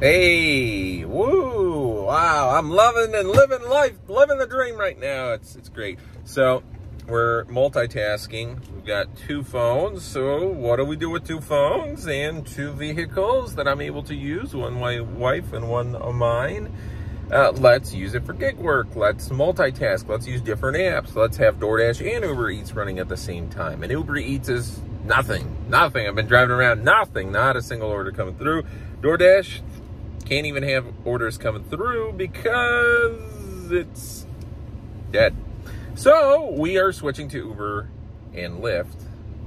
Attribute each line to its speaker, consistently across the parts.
Speaker 1: Hey, woo, wow, I'm loving and living life, living the dream right now. It's, it's great. So we're multitasking. We've got two phones. So what do we do with two phones and two vehicles that I'm able to use? One my wife and one of mine. Uh, let's use it for gig work. Let's multitask. Let's use different apps. Let's have DoorDash and Uber Eats running at the same time. And Uber Eats is nothing, nothing. I've been driving around, nothing, not a single order coming through. DoorDash, can't even have orders coming through because it's dead. So we are switching to Uber and Lyft,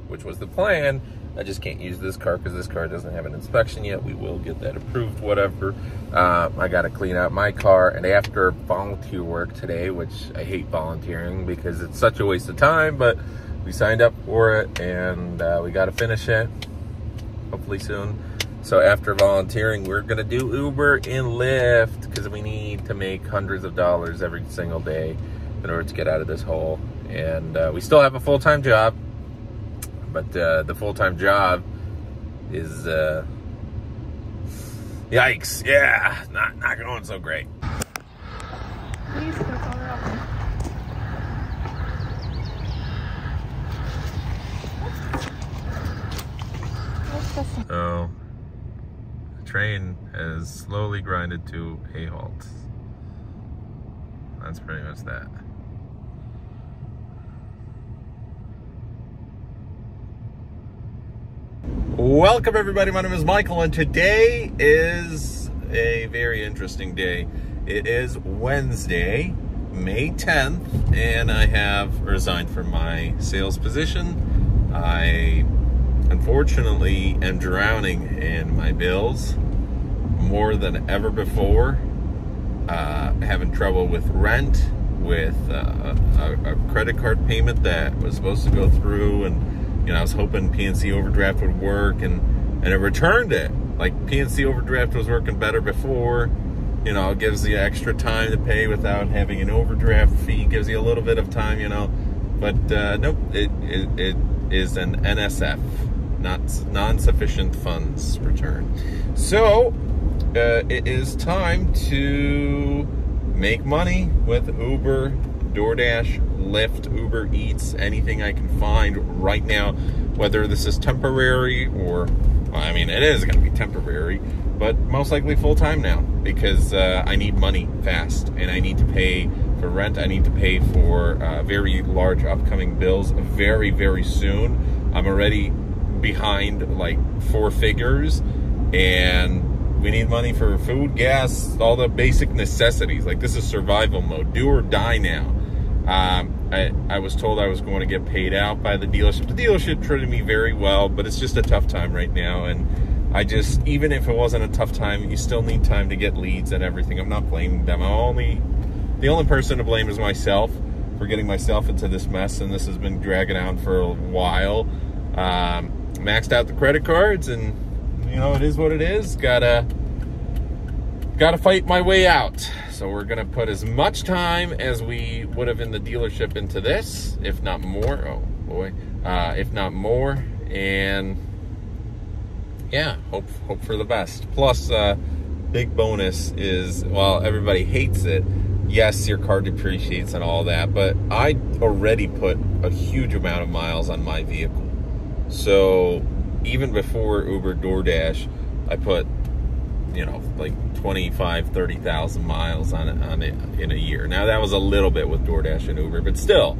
Speaker 1: which was the plan. I just can't use this car because this car doesn't have an inspection yet. We will get that approved, whatever. Uh, I got to clean out my car. And after volunteer work today, which I hate volunteering because it's such a waste of time, but we signed up for it and uh, we got to finish it hopefully soon. So after volunteering, we're gonna do Uber and Lyft because we need to make hundreds of dollars every single day in order to get out of this hole. And uh, we still have a full-time job, but uh, the full-time job is, uh, yikes, yeah, not, not going so great. So train has slowly grinded to a halt. That's pretty much that. Welcome everybody, my name is Michael and today is a very interesting day. It is Wednesday, May 10th, and I have resigned from my sales position. I unfortunately am drowning in my bills more than ever before. Uh, having trouble with rent, with uh, a, a, credit card payment that was supposed to go through, and you know I was hoping PNC overdraft would work, and and it returned it. Like PNC overdraft was working better before. You know, it gives you extra time to pay without having an overdraft fee. Gives you a little bit of time, you know. But uh, nope, it, it, it is an NSF, not non-sufficient funds return. So uh, it is time to make money with Uber, DoorDash, Lyft, Uber Eats, anything I can find right now, whether this is temporary or, well, I mean, it is going to be temporary, but most likely full time now because uh, I need money fast and I need to pay for rent. I need to pay for uh, very large upcoming bills very, very soon. I'm already behind like four figures and we need money for food, gas, all the basic necessities. Like this is survival mode. Do or die now. Um, I, I was told I was going to get paid out by the dealership. The dealership treated me very well, but it's just a tough time right now. And I just, even if it wasn't a tough time, you still need time to get leads and everything. I'm not blaming them. I'm only, the only person to blame is myself for getting myself into this mess. And this has been dragging on for a while. Um, maxed out the credit cards and you know, it is what it is. Gotta, gotta fight my way out. So we're gonna put as much time as we would have in the dealership into this, if not more. Oh boy, uh, if not more, and yeah, hope hope for the best. Plus, uh, big bonus is while everybody hates it, yes, your car depreciates and all that, but I already put a huge amount of miles on my vehicle. So even before Uber DoorDash, I put, you know, like 25, 30,000 miles on it, on it in a year. Now that was a little bit with DoorDash and Uber, but still,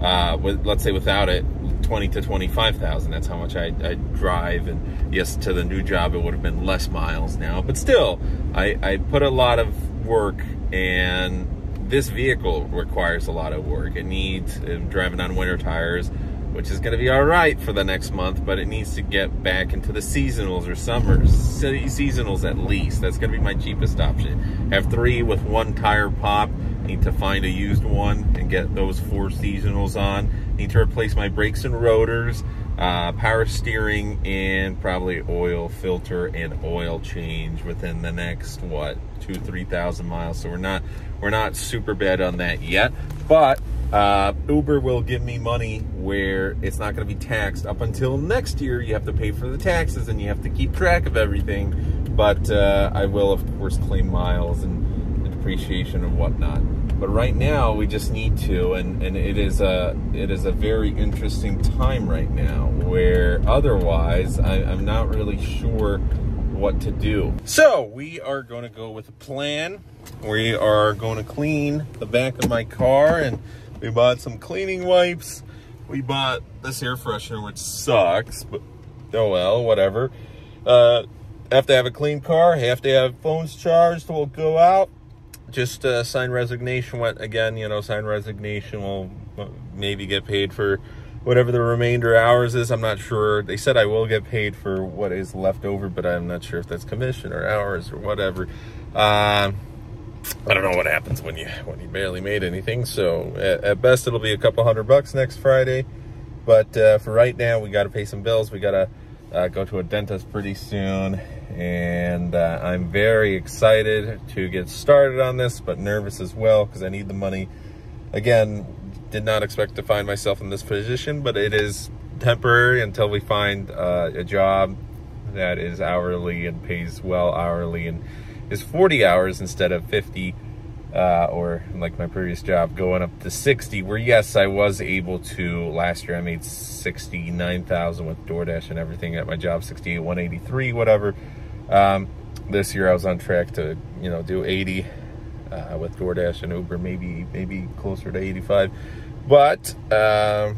Speaker 1: uh, with, let's say without it, 20 to 25,000. That's how much I, I drive. And yes, to the new job, it would have been less miles now, but still, I, I put a lot of work and this vehicle requires a lot of work. It needs, I'm driving on winter tires, which is going to be all right for the next month, but it needs to get back into the seasonals or summers, seasonals at least. That's going to be my cheapest option. Have three with one tire pop. Need to find a used one and get those four seasonals on. Need to replace my brakes and rotors, uh, power steering, and probably oil filter and oil change within the next what two three thousand miles. So we're not we're not super bad on that yet, but uh, Uber will give me money where it's not going to be taxed up until next year. You have to pay for the taxes and you have to keep track of everything. but uh, I will, of course, claim miles and, depreciation and whatnot. But right now, we just need to, and, and it is a it is a very interesting time right now, where otherwise I, I'm not really sure what to do. So we are going to go with a plan. We are going to clean the back of my car, and we bought some cleaning wipes. We bought this air freshener, which sucks, but oh well, whatever. Uh, have to have a clean car, have to have phones charged, we'll go out. Just uh, sign resignation. What again? You know, sign resignation. We'll maybe get paid for whatever the remainder hours is. I'm not sure. They said I will get paid for what is left over, but I'm not sure if that's commission or hours or whatever. Uh, I don't know what happens when you when you barely made anything. So at, at best, it'll be a couple hundred bucks next Friday. But uh, for right now, we got to pay some bills. We got to uh, go to a dentist pretty soon. And uh, I'm very excited to get started on this, but nervous as well because I need the money. Again, did not expect to find myself in this position, but it is temporary until we find uh, a job that is hourly and pays well hourly and is 40 hours instead of 50 uh, or like my previous job going up to 60 where yes I was able to last year I made 69,000 with DoorDash and everything at my job 68 183 whatever. Um, this year I was on track to you know do 80 uh, with DoorDash and Uber maybe maybe closer to 85 but uh,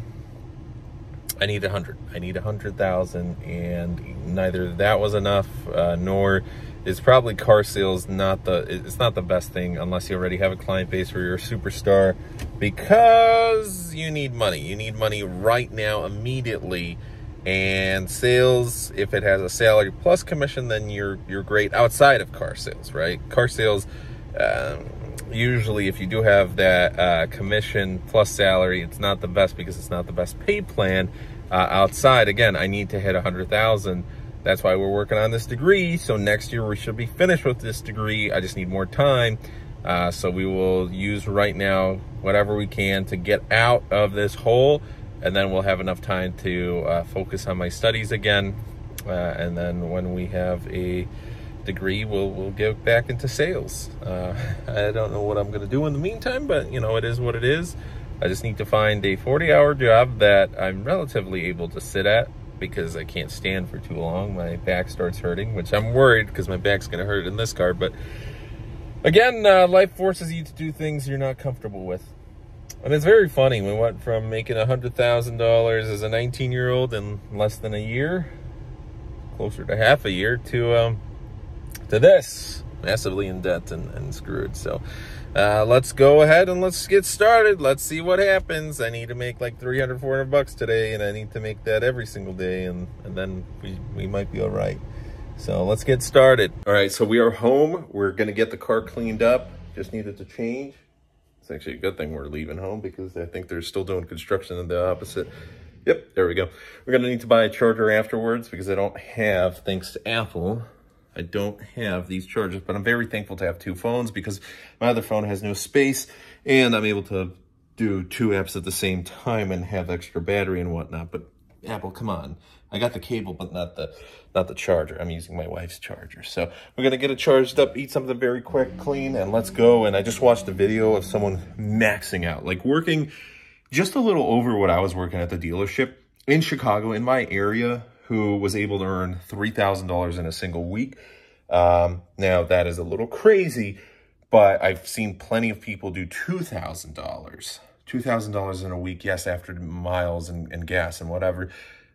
Speaker 1: I need a hundred. I need a hundred thousand and neither that was enough uh, nor is probably car sales not the it's not the best thing unless you already have a client base or you're a superstar because you need money. You need money right now immediately. And sales if it has a salary plus commission then you're you're great outside of car sales right? Car sales um, usually if you do have that uh, commission plus salary it's not the best because it's not the best pay plan uh, outside. Again i need to hit a hundred thousand that's why we're working on this degree. So next year we should be finished with this degree. I just need more time. Uh, so we will use right now whatever we can to get out of this hole and then we'll have enough time to uh, focus on my studies again. Uh, and then when we have a degree, we'll, we'll get back into sales. Uh, I don't know what I'm going to do in the meantime, but you know, it is what it is. I just need to find a 40 hour job that I'm relatively able to sit at because I can't stand for too long. My back starts hurting, which I'm worried because my back's going to hurt in this car. But again, uh, life forces you to do things you're not comfortable with. And it's very funny. We went from making $100,000 as a 19 year old in less than a year, closer to half a year, to, um, to this massively in debt and, and screwed. So uh, let's go ahead and let's get started. Let's see what happens. I need to make like 300, 400 bucks today, and I need to make that every single day, and, and then we, we might be all right. So let's get started. All right, so we are home. We're gonna get the car cleaned up. Just needed to change. It's actually a good thing we're leaving home because I think they're still doing construction in the opposite. Yep, there we go. We're gonna need to buy a charger afterwards because I don't have, thanks to Apple, I don't have these chargers, but I'm very thankful to have two phones because my other phone has no space and I'm able to do two apps at the same time and have extra battery and whatnot. But Apple, come on. I got the cable, but not the not the charger. I'm using my wife's charger. So we're going to get it charged up, eat something very quick, clean, and let's go. And I just watched a video of someone maxing out, like working just a little over what I was working at the dealership in Chicago, in my area, who was able to earn $3,000 in a single week. Um, now, that is a little crazy, but I've seen plenty of people do $2,000. $2,000 in a week, yes, after miles and, and gas and whatever.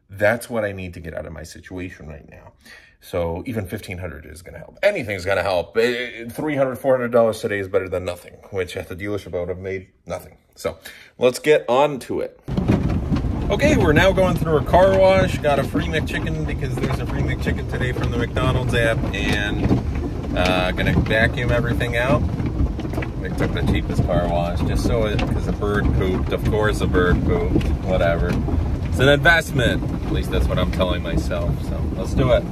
Speaker 1: That's what I need to get out of my situation right now. So even 1500 is going to help. Anything's going to help. Eh, $300, $400 today is better than nothing, which at the dealership I would have made nothing. So let's get on to it. Okay, we're now going through a car wash. Got a free McChicken because there's a free McChicken today from the McDonald's app, and uh, gonna vacuum everything out. We took the cheapest car wash just so it, because a bird pooped. Of course, a bird pooped. Whatever. It's an investment. At least that's what I'm telling myself. So let's do it.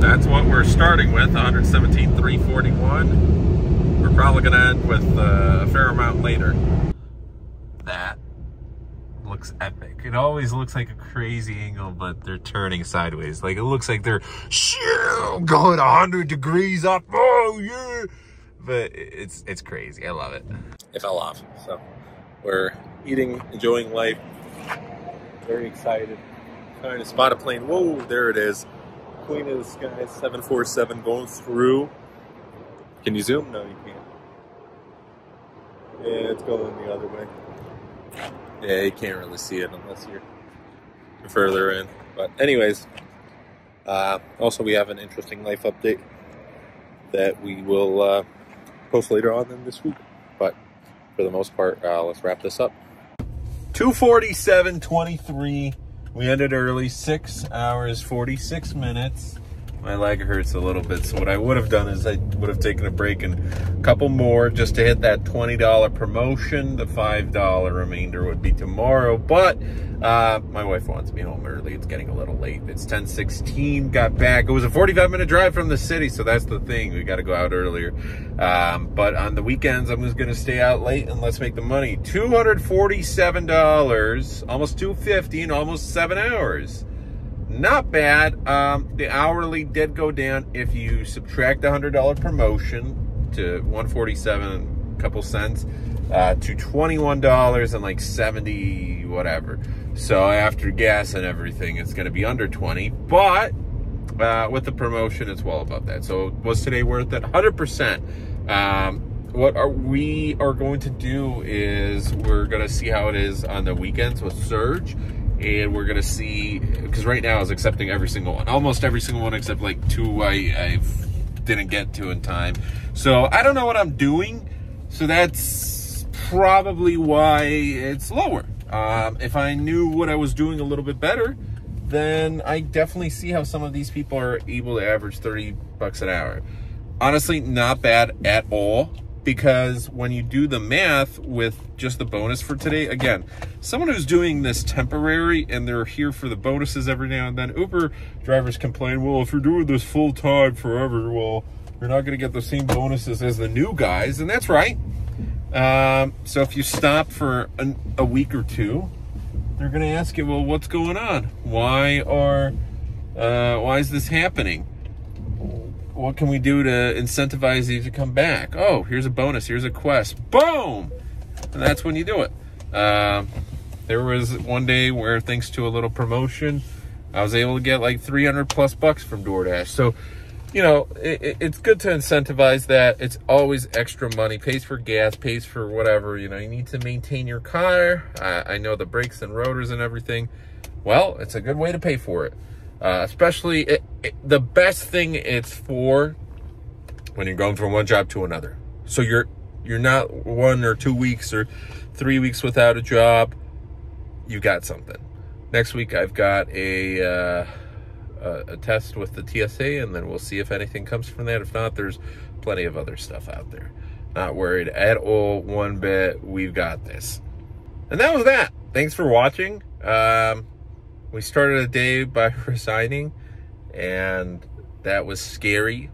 Speaker 1: That's what we're starting with. 117,341. We're probably gonna end with uh, a fair amount later. Looks epic. It always looks like a crazy angle, but they're turning sideways. Like it looks like they're going 100 degrees up. Oh yeah. But it's it's crazy. I love it. It fell off. So we're eating, enjoying life. Very excited. Trying to spot a plane. Whoa, there it is. Queen of the Sky 747 going through. Can you zoom? No, you can't. Yeah, it's going the other way. Yeah, you can't really see it unless you're further in. But anyways, uh, also we have an interesting life update that we will uh, post later on in this week. But for the most part, uh, let's wrap this up. 247.23. We ended early, six hours, 46 minutes my leg hurts a little bit. So what I would have done is I would have taken a break and a couple more just to hit that $20 promotion. The $5 remainder would be tomorrow. But uh, my wife wants me home early. It's getting a little late. It's 1016. Got back. It was a 45 minute drive from the city. So that's the thing. We got to go out earlier. Um, but on the weekends, I'm just going to stay out late and let's make the money. $247, almost 250 in almost seven hours not bad. Um, the hourly did go down if you subtract the $100 promotion to 147 couple cents uh, to $21 and like 70 whatever. So after gas and everything, it's going to be under 20. But uh, with the promotion, it's well above that. So was today worth it? 100%. Um, what are we are going to do is we're going to see how it is on the weekends with Surge and we're gonna see because right now I was accepting every single one, almost every single one except like two I I didn't get to in time. So I don't know what I'm doing. So that's probably why it's lower. Um, if I knew what I was doing a little bit better, then I definitely see how some of these people are able to average 30 bucks an hour. Honestly, not bad at all because when you do the math with just the bonus for today, again, someone who's doing this temporary and they're here for the bonuses every now and then, Uber drivers complain, well, if you're doing this full time forever, well, you're not going to get the same bonuses as the new guys. And that's right. Um, so if you stop for an, a week or two, they're going to ask you, well, what's going on? Why are, uh, why is this happening? What can we do to incentivize you to come back? Oh, here's a bonus. Here's a quest. Boom! And that's when you do it. Uh, there was one day where, thanks to a little promotion, I was able to get like 300 plus bucks from DoorDash. So, you know, it, it's good to incentivize that. It's always extra money, pays for gas, pays for whatever. You know, you need to maintain your car. I, I know the brakes and rotors and everything. Well, it's a good way to pay for it. Uh, especially it, it, the best thing it's for when you're going from one job to another. So you're you're not one or two weeks or three weeks without a job. You got something. Next week I've got a uh, a, a test with the TSA, and then we'll see if anything comes from that. If not, there's plenty of other stuff out there. Not worried at all, one bit. We've got this. And that was that. Thanks for watching. Um, we started a day by resigning and that was scary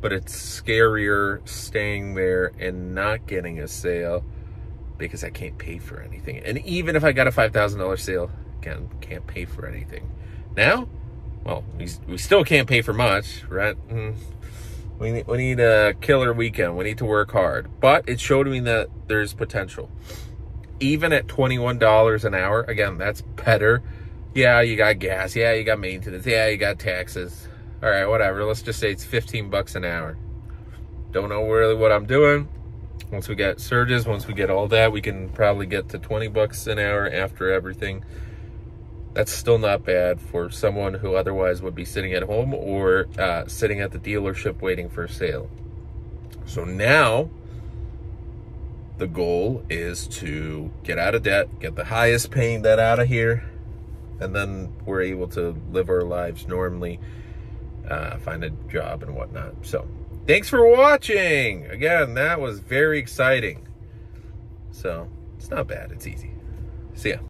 Speaker 1: but it's scarier staying there and not getting a sale because I can't pay for anything. And even if I got a $5,000 sale, again, can't pay for anything. Now, well, we, we still can't pay for much, right? Mm. We we need a killer weekend. We need to work hard. But it showed me that there's potential even at $21 an hour, again, that's better. Yeah, you got gas. Yeah, you got maintenance. Yeah, you got taxes. All right, whatever. Let's just say it's 15 bucks an hour. Don't know really what I'm doing. Once we get surges, once we get all that, we can probably get to 20 bucks an hour after everything. That's still not bad for someone who otherwise would be sitting at home or uh, sitting at the dealership waiting for a sale. So now the goal is to get out of debt, get the highest paying debt out of here, and then we're able to live our lives normally, uh, find a job and whatnot. So thanks for watching. Again, that was very exciting. So it's not bad. It's easy. See ya.